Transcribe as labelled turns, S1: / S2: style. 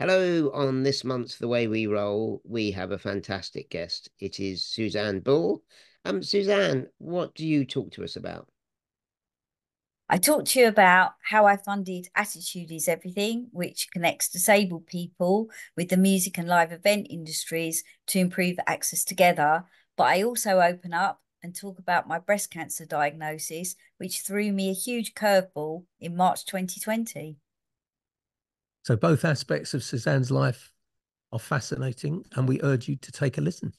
S1: Hello, on this month's The Way We Roll, we have a fantastic guest. It is Suzanne Bull. Um, Suzanne, what do you talk to us about?
S2: I talk to you about how I funded Attitude is Everything, which connects disabled people with the music and live event industries to improve access together. But I also open up and talk about my breast cancer diagnosis, which threw me a huge curveball in March 2020.
S3: So both aspects of Suzanne's life are fascinating, and we urge you to take a listen.